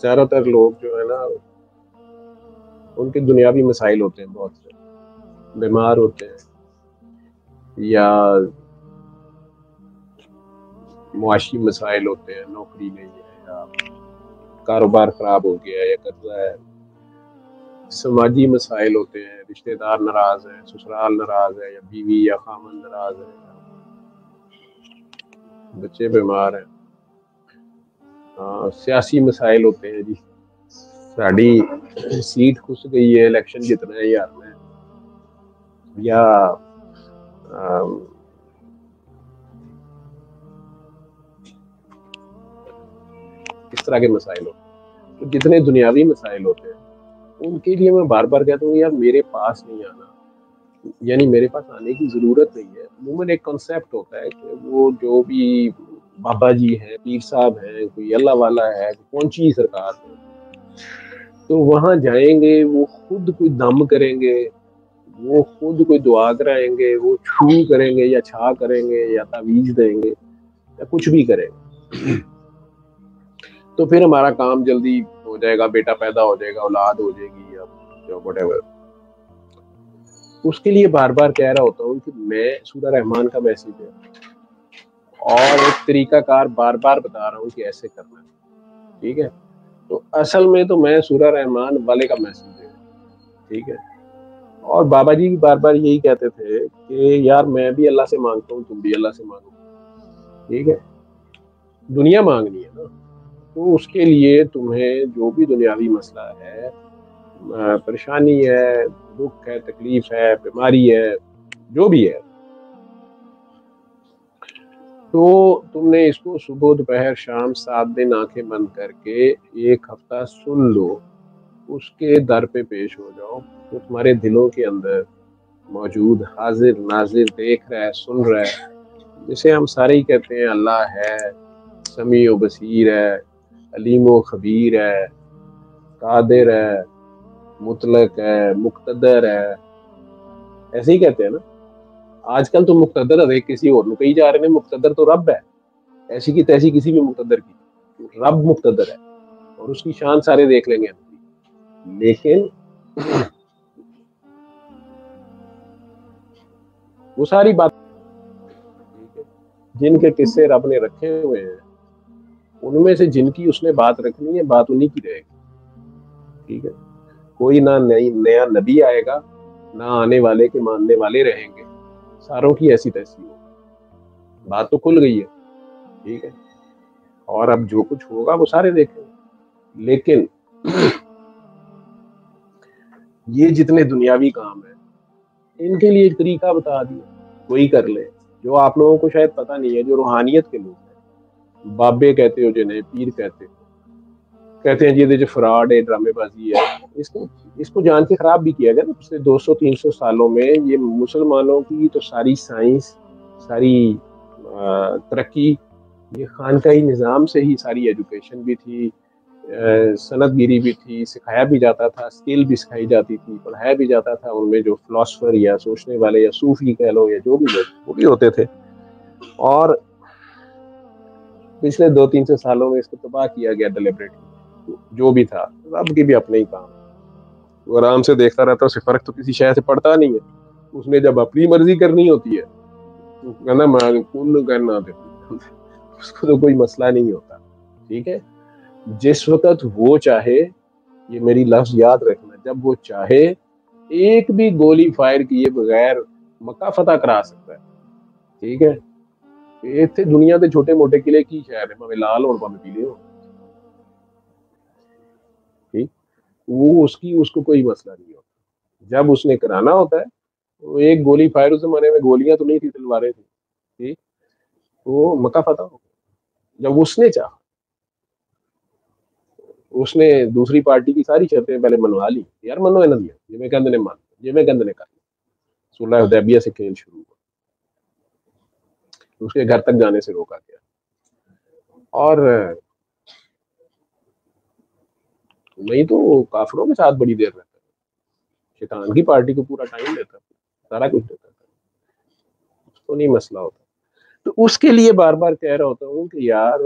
ज़्यादातर लोग जो है ना उनके दुनियावी मसाइल होते हैं बहुत से बीमार होते हैं या मुआशी मसाइल होते हैं नौकरी नहीं है या कारोबार ख़राब हो गया है या कर्जा है। समाजी मसाइल होते हैं रिश्तेदार नाराज़ हैं ससुराल नाराज़ है या बीवी या खामन नाराज़ है। बच्चे बीमार हैं। हाँ, सियासी मसाइल होते हैं जी। साड़ी सीट खुस गई है इलेक्शन जितना है यार में। या इस तरह के मसाइल हो। जितने दुनियावी मसाइल होते हैं। उनके लिए मैं बार बार कहता हूँ, यार, मेरे पास नहीं आना। यानी मेरे पास आने की ज़रूरत नहीं है। अमूमन एक कॉन्सेप्ट होता है कि वो जो भी बाबा जी हैं, पीर साहब हैं, कोई अल्लाह वाला है पहुँची सरकार है तो वहाँ जाएँगे, वो खुद कोई दम करेंगे, वो खुद कोई दुआ कराएँगे, वो छू करेंगे या छा करेंगे या तावीज देंगे या कुछ भी करेंगे। तो फिर हमारा काम जल्दी हो जाएगा, बेटा पैदा हो जाएगा, औलाद हो जाएगी या उसके लिए बार बार कह रहा होता हूँ कि मैं सूरा रहमान का मैसेज है। और एक तरीकाकार बार बार बता रहा हूँ कि ऐसे करना ठीक है? तो असल में तो मैं सूरा रहमान वाले का मैसेज है। ठीक है? और बाबा जी भी बार बार यही कहते थे कि यार मैं भी अल्लाह से माँगता हूँ, तुम भी अल्लाह से मांगो। ठीक है? दुनिया मांगनी है ना। तो उसके लिए तुम्हें जो भी दुनियावी मसला है परेशानी है, दुख है, तकलीफ़ है, बीमारी है, जो भी है तो तुमने इसको सुबह दोपहर शाम सात दिन आँखें बंद करके एक हफ़्ता सुन लो, उसके दर पे पेश हो जाओ तो तुम्हारे दिलों के अंदर मौजूद हाजिर नाजिर देख रहा है, सुन रहा है, जिसे हम सारे ही कहते हैं, अल्लाह है समी व बसीर है अलीम व खबीर है, कादिर है, मुतलक है, मुक्तदर है। ऐसे ही कहते हैं ना। आजकल तो मुक्तदर हरेक किसी और कही जा रहे हैं, मुक्तदर तो रब है। ऐसी की तैसी किसी भी मुक्तदर की रब मुक्तदर है और उसकी शान सारे देख लेंगे लेकिन वो सारी बात जिनके किस्से रब ने रखे हुए हैं उनमें से जिनकी उसने बात रखनी है, बात उन्हीं की रहेगी। ठीक है? कोई ना नया नबी आएगा, ना आने वाले के मानने वाले रहेंगे। सारों की ऐसी तैसी हो बात तो खुल गई है। ठीक है? और अब जो कुछ होगा, वो सारे देखेंगे। लेकिन ये जितने दुनियावी काम है, इनके लिए एक तरीका बता दिया। कोई कर ले। जो आप लोगों को शायद पता नहीं है, जो रूहानियत के लोग हैं। बाबे कहते हो पीर कहते हो कहते हैं जी जो फ्रॉड है ड्रामेबाजी है इसको इसको जान के खराब भी किया गया ना पिछले 200-300 सालों में ये मुसलमानों की तो सारी साइंस सारी तरक्की ये खानकाही निज़ाम से ही सारी एजुकेशन भी थी सनतगिरी भी थी सिखाया भी जाता था स्किल भी सिखाई जाती थी पढ़ाया भी जाता था उनमें जो फिलोसफर या सोचने वाले या सूफी कह लो या जो भी लोग वो भी होते थे और पिछले दो तीन सौ सालों में इसको तबाह किया गया डिलिबरेटली जो भी था, रब की भी अपने ही काम। वो आराम से देखता रहता है फ़र्क तो किसी शय से पड़ता नहीं है। उसने जब अपनी मर्ज़ी करनी होती है तो कहना पुण्य करना उसको तो कोई मसला नहीं होता, ठीक है? जिस वक्त वो चाहे, ये मेरी लफ्ज याद रखना, जब वो चाहे, एक भी गोली फायर किए बगैर मक्का फतह करा सकता है, ठीक है? ਇੱਥੇ ਦੁਨੀਆ ਦੇ ਛੋਟੇ ਮੋਟੇ ਕਿਲੇ ਕੀ ਸ਼ਹਿਰ ਨੇ ਭਾਵੇਂ ਲਾਲ ਹੋਣ ਭਾਵੇਂ पीले हो ठीक वो उसकी उसको कोई मसला नहीं होता जब उसने कराना होता है वो एक गोली फायर उस जमाने में गोलियां तो नहीं थी तलवारें थी ठीक वो मक्का फतह हो गया। जब उसने चाहा उसने दूसरी पार्टी की सारी शर्तें पहले मनवा ली यार मनो इन्हों दिया जिमें कहते ने मान जिमें कहते ने कर सुलह हुदैबिया से खेल शुरू हुआ उसके घर तक जाने से रोका गया। और नहीं तो काफरों के साथ बड़ी देर रहता है शैतान की पार्टी को पूरा टाइम देता सारा कुछ देता है उसको नहीं मसला होता। तो उसके लिए बार बार कह रहा होता हूँ कि यार,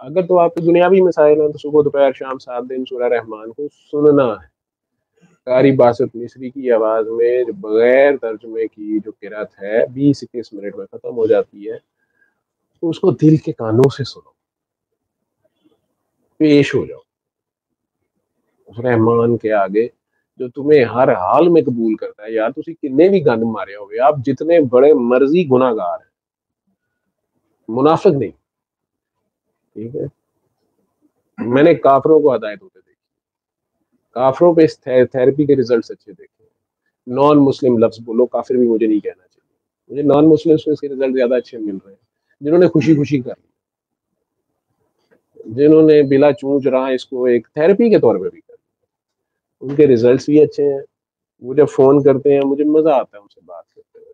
अगर तो आपके दुनियावी मसाइल हैं तो सुबह दोपहर शाम सात दिन सूरह रहमान को सुनना है। कारी बासत मिस्री की आवाज़ में जो बगैर तर्जुमे की जो किरत है, बीस इक्कीस मिनट में खत्म हो जाती है। तो उसको दिल के कानों से सुनो। पेश हो जाओ। उस रहमान के आगे, जो तुम्हें हर हाल में कबूल करता है, यार, तुसी किन्ने भी गंद मारे हो आप जितने बड़े मर्ज़ी गुनागार हैं। मुनाफिक नहीं। ठीक है? मैंने काफरों को हदायत होते काफरों पे इस थे, थेरेपी के रिजल्ट अच्छे देखे नॉन मुस्लिम लफ्ज बोलो काफिर भी मुझे नहीं कहना चाहिए मुझे नॉन मुस्लिम से इसके रिजल्ट ज्यादा अच्छे मिल रहे हैं जिन्होंने खुशी खुशी कर लिया जिन्होंने बिला चूच रहा इसको एक थेरेपी के तौर पे भी कर लिया उनके रिजल्ट्स भी अच्छे हैं वो जब फोन करते हैं मुझे मजा आता है उनसे बात करते हुए